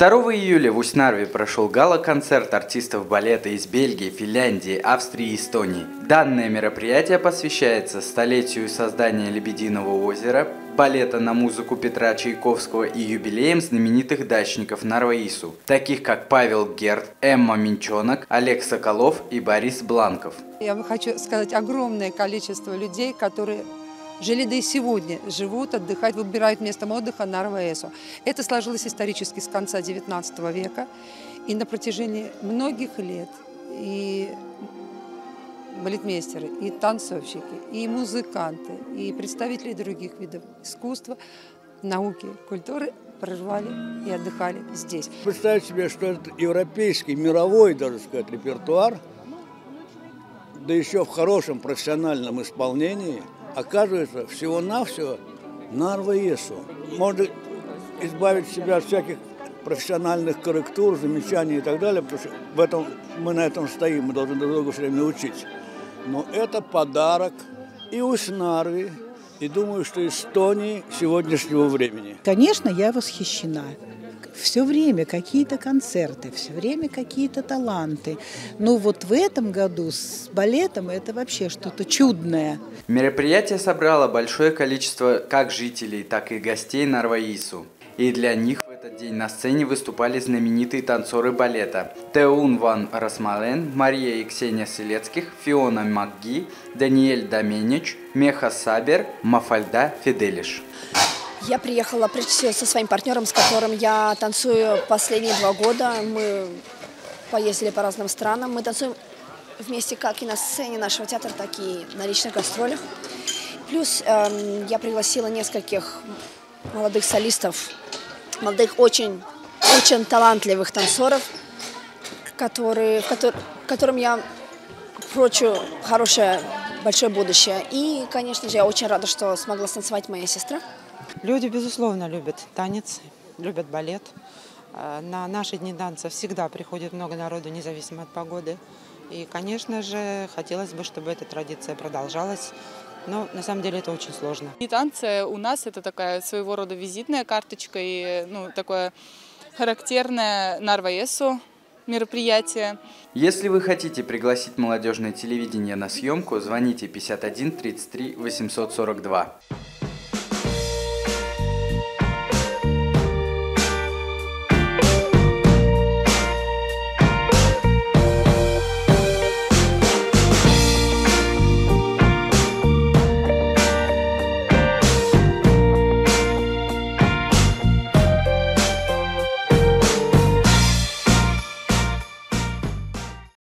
2 июля в Усть-Нарве прошел гала-концерт артистов балета из Бельгии, Финляндии, Австрии и Эстонии. Данное мероприятие посвящается столетию создания «Лебединого озера», балета на музыку Петра Чайковского и юбилеем знаменитых дачников Нарваису, таких как Павел Герд, Эмма Минчонок, Олег Соколов и Борис Бланков. Я хочу сказать огромное количество людей, которые жили да и сегодня живут, отдыхать, выбирают местом отдыха на РВСу. Это сложилось исторически с конца XIX века, и на протяжении многих лет и балетмейстеры, и танцовщики, и музыканты, и представители других видов искусства, науки, культуры проживали и отдыхали здесь. Представить себе, что это европейский, мировой, даже сказать, репертуар, да еще в хорошем профессиональном исполнении – оказывается всего-навсего на РВСу. Можно избавить себя от всяких профессиональных корректур, замечаний и так далее, потому что в этом, мы на этом стоим, мы должны друг друга все время учить. Но это подарок и Уснарви, и думаю, что Эстонии сегодняшнего времени. Конечно, я восхищена все время какие-то концерты, все время какие-то таланты. Но вот в этом году с балетом это вообще что-то чудное. Мероприятие собрало большое количество как жителей, так и гостей Нарваису. И для них этот день на сцене выступали знаменитые танцоры балета Теун Ван Расмален, Мария и Ксения Селецких, Фиона МакГи, Даниэль Доменич, Меха Сабер, Мафальда Фиделиш. Я приехала со своим партнером, с которым я танцую последние два года. Мы поездили по разным странам. Мы танцуем вместе как и на сцене нашего театра, так и на личных гастролях. Плюс эм, я пригласила нескольких молодых солистов, молодых очень, очень талантливых танцоров, которые, котор, которым я прочу хорошее, большое будущее. И, конечно же, я очень рада, что смогла станцевать моя сестра. Люди, безусловно, любят танец, любят балет. Э, на наши дни танца всегда приходит много народу, независимо от погоды. И, конечно же, хотелось бы, чтобы эта традиция продолжалась. Но на самом деле это очень сложно. И танцы у нас это такая своего рода визитная карточка и ну, такое характерное Нарваесу мероприятие. Если вы хотите пригласить молодежное телевидение на съемку, звоните 51 33 842.